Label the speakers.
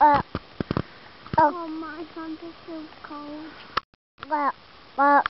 Speaker 1: Uh, oh. oh, my hand is so cold.
Speaker 2: Well, well.